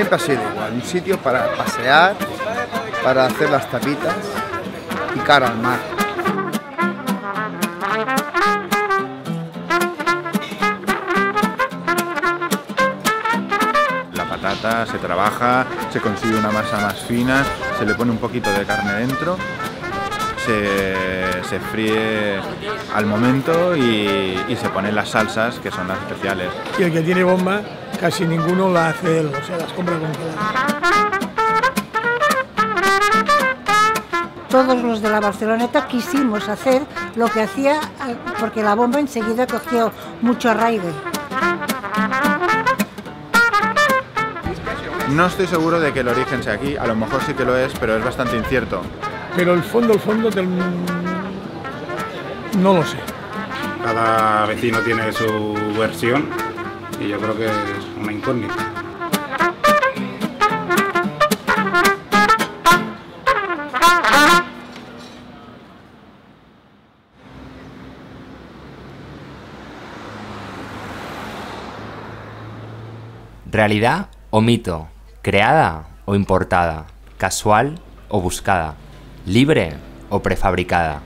Siempre ha sido igual, un sitio para pasear, para hacer las tapitas y cara al mar. La patata se trabaja, se consigue una masa más fina, se le pone un poquito de carne dentro, se, se fríe al momento y, y se ponen las salsas que son las especiales. Y el que tiene bomba, casi ninguno la hace él, o sea, las compra congeladas. Todos los de la Barceloneta quisimos hacer lo que hacía, porque la bomba enseguida cogió mucho arraigo. No estoy seguro de que el origen sea aquí, a lo mejor sí que lo es, pero es bastante incierto. Pero el fondo, el fondo del... no lo sé. Cada vecino tiene su versión y yo creo que es una incógnita. ¿Realidad o mito? ¿Creada o importada? ¿Casual o buscada? ¿Libre o prefabricada?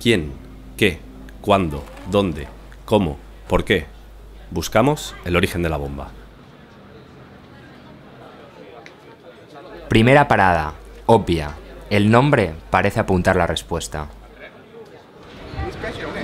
¿Quién? ¿Qué? ¿Cuándo? ¿Dónde? ¿Cómo? ¿Por qué? Buscamos el origen de la bomba. Primera parada, obvia. El nombre parece apuntar la respuesta.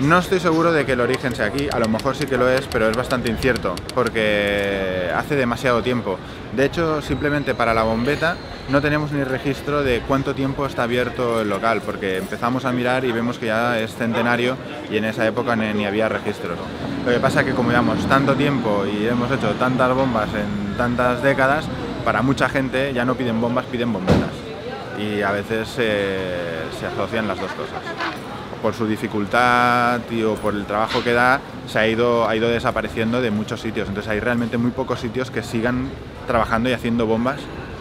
No estoy seguro de que el origen sea aquí, a lo mejor sí que lo es, pero es bastante incierto, porque hace demasiado tiempo. De hecho, simplemente para la bombeta no tenemos ni registro de cuánto tiempo está abierto el local, porque empezamos a mirar y vemos que ya es centenario y en esa época ni, había registros. Lo que pasa es que como llevamos tanto tiempo y hemos hecho tantas bombas en tantas décadas, para mucha gente ya no piden bombas, piden bombetas. Y a veces eh, se asocian las dos cosas por su dificultad y, o por el trabajo que da, se ha ido, ha ido desapareciendo de muchos sitios. Entonces hay realmente muy pocos sitios que sigan trabajando y haciendo bombas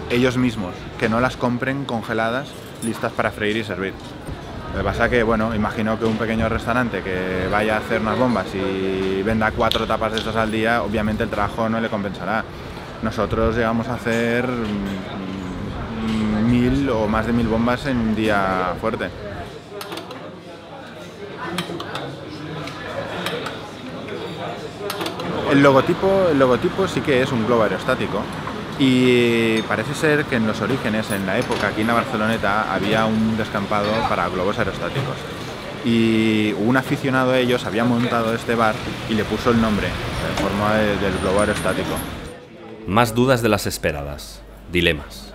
ellos mismos, que no las compren congeladas, listas para freír y servir. Lo que pasa que, bueno, imagino que un pequeño restaurante que vaya a hacer unas bombas y venda cuatro tapas de estas al día, obviamente el trabajo no le compensará. Nosotros llegamos a hacer mm, mil o más de mil bombas en un día fuerte. El logotipo, el logotipo sí que es un globo aerostático y parece ser que en los orígenes, en la época, aquí en la Barceloneta, había un descampado para globos aerostáticos. Y un aficionado a ellos había montado este bar y le puso el nombre en forma de- del globo aerostático. Más dudas de las esperadas. Dilemas.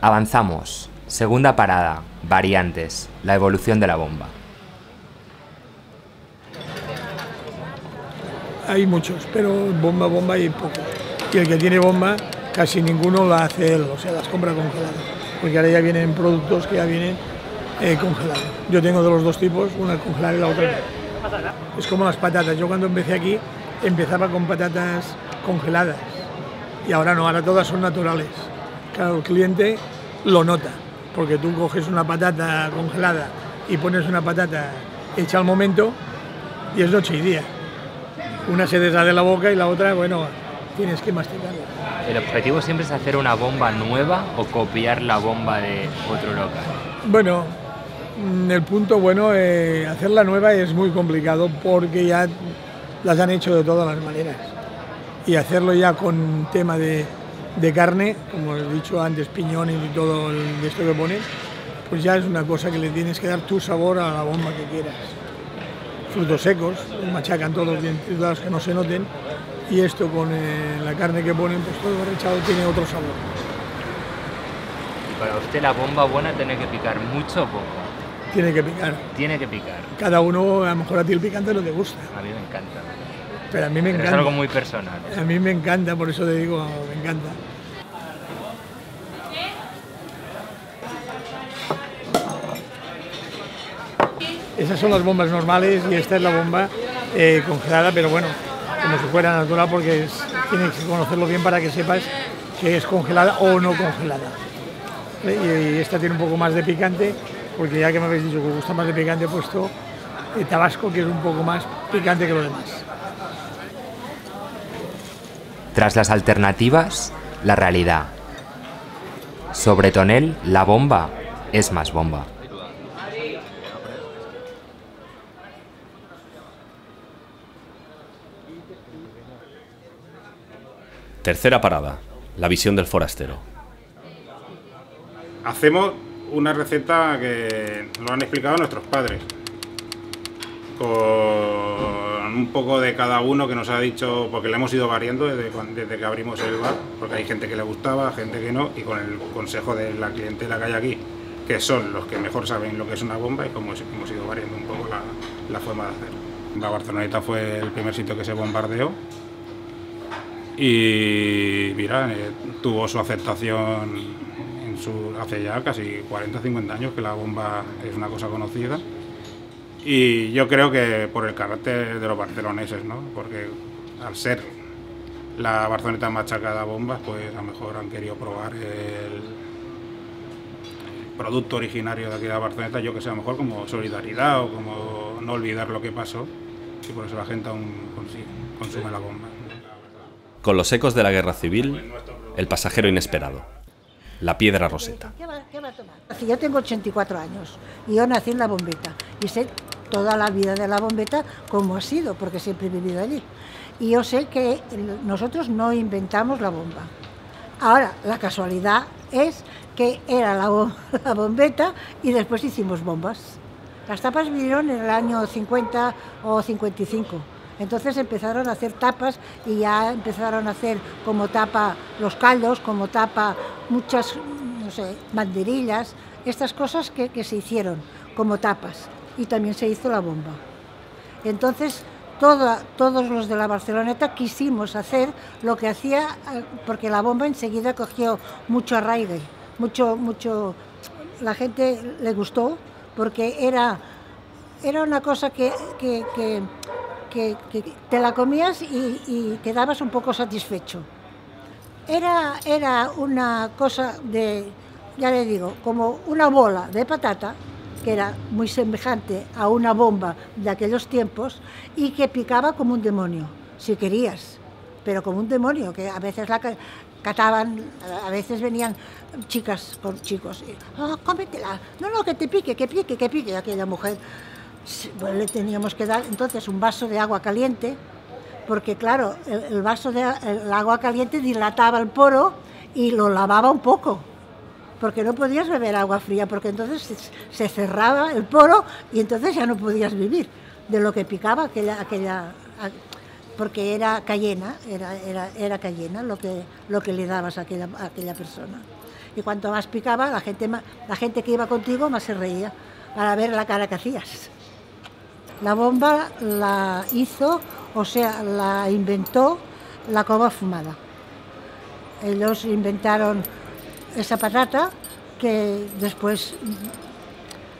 Avanzamos. Segunda parada, variantes, la evolución de la bomba. Hay muchos, pero bomba, bomba hay pocos. Y el que tiene bomba, casi ninguno la hace él, o sea, las compra congeladas. Porque ahora ya vienen productos que ya vienen eh, congelados. Yo tengo de los dos tipos, una congelada y la otra no. Es como las patatas. Yo cuando empecé aquí empezaba con patatas congeladas. Y ahora no, ahora todas son naturales. Claro, el cliente lo nota. Porque tú coges una patata congelada y pones una patata hecha al momento y es noche y día. Una se deshace la boca y la otra, bueno, tienes que masticarla. ¿El objetivo siempre es hacer una bomba nueva o copiar la bomba de otro local? Bueno, mm, el punto bueno, eh, hacerla nueva es muy complicado porque ya las han hecho de todas las maneras. Y hacerlo ya con tema de, de carne, como he dicho antes, piñones y todo el, esto que ponen, pues ya es una cosa que le tienes que dar tu sabor a la bomba que quieras. Frutos secos, machacan todos bien tritados que no se noten, y esto con eh, la carne que ponen, pues todo rechado tiene otro sabor. Y para usted la bomba buena tiene que picar mucho o poco. Tiene que picar. Tiene que picar. Cada uno, a lo mejor a ti el picante no te gusta, A mí me encanta. pero a mí me Pero es encanta. algo muy personal. A mí me encanta, por eso te digo, me encanta. Esas son las bombas normales y esta es la bomba eh, congelada, pero bueno, como si fuera natural porque es- tienes que conocerlo bien para que sepas que es congelada o no congelada. Eh, Y, esta tiene un poco más de picante, porque ya que me habéis dicho que gusta más de picante, he puesto de Tabasco, que es un poco más picante que lo demás. Tras las alternativas, la realidad. Sobre tonel, la bomba es más bomba. Tercera parada, la visión del forastero. Hacemos una receta que lo han explicado nuestros padres. Con un poco de cada uno que nos ha dicho, porque le hemos ido variando desde, desde que abrimos el bar, porque hay gente que le gustaba, gente que no, y con el consejo de la clientela que hay aquí, que son los que mejor saben lo que es una bomba y como hemos ido variando un poco la, la forma de hacer. La Barceloneta fue el primer sitio que se bombardeó y mira, eh, tuvo su aceptación en su, hace ya casi 40 50 años que la bomba es una cosa conocida. Y yo creo que por el carácter de los barceloneses, ¿no? Porque al ser la Barceloneta machacada a bombas, pues a lo mejor han querido probar el, producto originario de aquí de la Barceloneta, yo que sé, a lo mejor como solidaridad o como no olvidar lo que pasó. Y por eso la gente aún consume la bomba. Con los ecos de la guerra civil, el pasajero inesperado. La piedra roseta. ¿Qué va, qué va a? Yo tengo 84 años y yo nací en la bombeta y sé toda la vida de la bombeta como ha sido, porque siempre he vivido allí. Y yo sé que nosotros no inventamos la bomba. Ahora, la casualidad es que era la, la bombeta y después hicimos bombas. Las tapas vinieron en el año 50 o 55. Entonces empezaron a hacer tapas y ya empezaron a hacer como tapa los caldos, como tapa muchas, no sé, banderillas, estas cosas que, se hicieron como tapas. Y también se hizo la bomba. Entonces, todos los de la Barceloneta quisimos hacer lo que hacía, eh, porque la bomba enseguida cogió mucho arraigue, mucho, mucho, la gente le gustó, porque era, era una cosa que- que- te la comías y, quedabas un poco satisfecho. Era, era una cosa de, ya le digo, como una bola de patata, que era muy semejante a una bomba de aquellos tiempos, y que picaba como un demonio, si querías, pero como un demonio, que a veces la ca- cataban, a veces venían chicas con chicos, y, "Ah, cómetela, no, no, que te pique, que pique, que pique, aquella mujer. Pues le teníamos que dar entonces un vaso de agua caliente, porque claro, el, vaso de el agua caliente dilataba el poro y lo lavaba un poco, porque no podías beber agua fría, porque entonces se, cerraba el poro y entonces ya no podías vivir de lo que picaba aquella, aquella porque era cayena, era, era, era cayena lo que, lo que le dabas a aquella, a aquella persona. Y cuanto más picaba, la gente, la gente que iba contigo más se reía para ver la cara que hacías. La bomba la hizo, o sea, la inventó la cova fumada. Ellos inventaron esa patata que después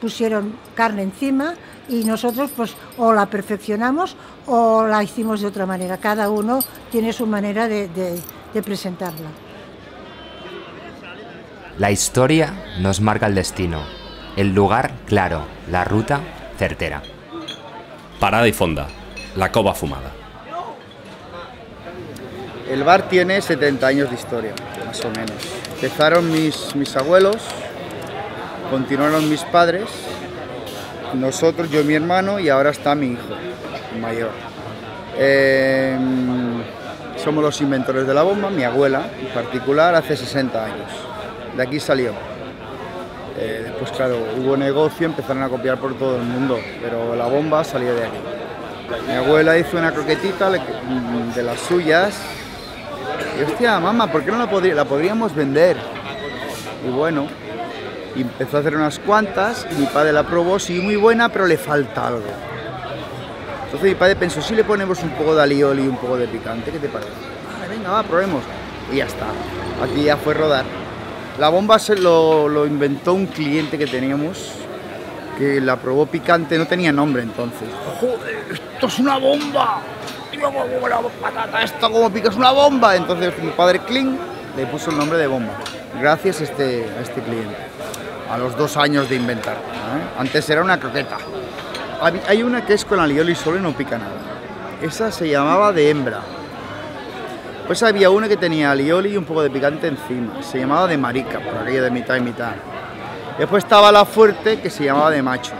pusieron carne encima y nosotros pues o la perfeccionamos o la hicimos de otra manera. Cada uno tiene su manera de, presentarla. La historia nos marca el destino. El lugar, claro. La ruta, certera. Parada y fonda. La cova fumada. El bar tiene 70 años de historia, más o menos. Empezaron mis, mis abuelos, continuaron mis padres, nosotros, yo y mi hermano, y ahora está mi hijo mayor. Eh, somos los inventores de la bomba, mi abuela en particular, hace 60 años. De aquí salió. Eh, después, claro, hubo negocio, empezaron a copiar por todo el mundo, pero la bomba salió de aquí. Mi abuela hizo una croquetita de las suyas. Y hostia, mamá, ¿por qué no la, la podríamos vender? Y bueno, empezó a hacer unas cuantas y mi padre la probó, sí, muy buena, pero le falta algo. Entonces mi padre pensó, si le ponemos un poco de alioli y un poco de picante, ¿qué te parece? Vale, venga, va, probemos. Y ya está. Aquí ya fue rodar. La bomba se lo, lo inventó un cliente que teníamos, que la probó picante, no tenía nombre entonces. ¡Joder, esto es una bomba! Tío, como la patata como picas una bomba. Entonces mi padre Kling le puso el nombre de bomba, gracias a este, este cliente, a los dos años de inventar. ¿eh? Antes era una croqueta. Hay una que es con alioli solo y no pica nada. Esa se llamaba de hembra. Pues había una que tenía alioli y un poco de picante encima. Se llamaba de marica, por aquello de mitad y mitad. Después estaba la fuerte que se llamaba de macho.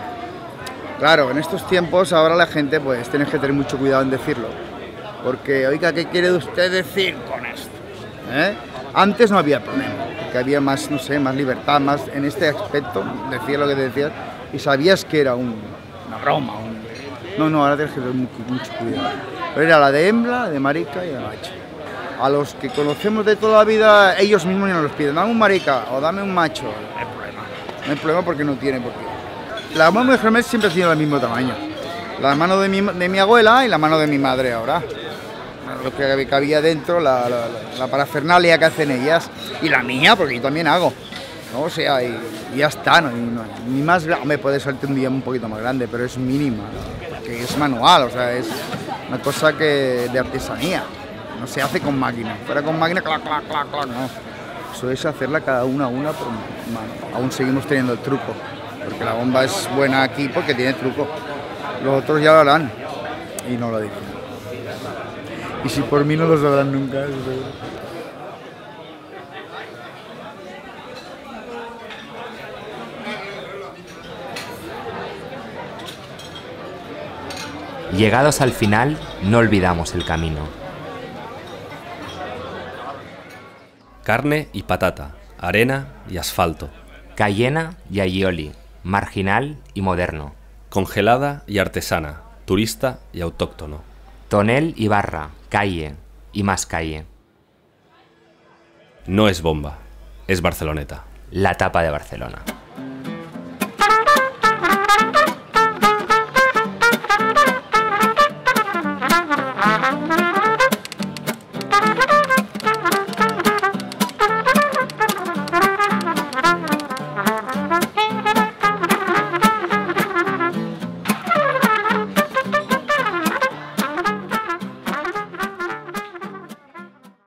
Claro, en estos tiempos ahora la gente pues tienes que tener mucho cuidado en decirlo. Porque, oiga, ¿qué quiere usted decir con esto? ¿Eh? Antes no había problema, porque había más, no sé, más libertad, más en este aspecto, decía lo que decías, y sabías que era un- una broma. un- No, no, ahora tienes que tener mu- mucho cuidado. Pero era la de hembra, de marica y de macho. A los que conocemos de toda la vida, ellos mismos ya nos los piden, dame un marica o dame un macho, no hay problema. No hay problema porque no tiene por qué. La mano de Germán siempre ha tenido el mismo tamaño. La mano de mi, de mi abuela y la mano de mi madre ahora. Lo que cabía dentro, la, la- la parafernalia que hacen ellas. Y la mía, porque yo también hago. ¿no? O sea, y, y ya está. ¿no? Y no- ni más me puede salir un día un poquito más grande, pero es mínima. ¿no? Porque es manual, o sea, es una cosa que de artesanía. No se hace con máquina. Fuera con máquina, clac, clac, clac, clac, no. Eso es hacerla cada una a una por. Aún seguimos teniendo el truco. Porque la bomba es buena aquí porque tiene truco. Los otros ya lo harán. Y no lo dicen. Y si por mí no lo sabrán nunca, eso. Llegados al final, no olvidamos el camino. Carne y patata, arena y asfalto, Cayena y aioli, marginal y moderno. congelada y artesana, turista y autóctono. Tonel y barra, calle y más calle. No es bomba, es Barceloneta. La tapa de Barcelona.